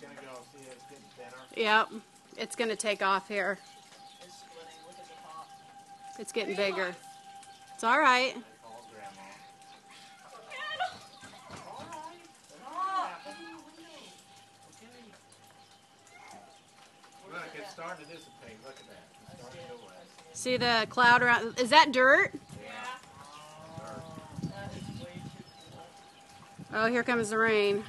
getting thinner. Yep. It's going to take off here. It's splitting. Look at the top. It's getting bigger. It's all right. Look, it's starting to dissipate. Look at that. It's starting to go away. See the cloud around. Is that dirt? Yeah. That is way too cool. Oh, here comes the rain.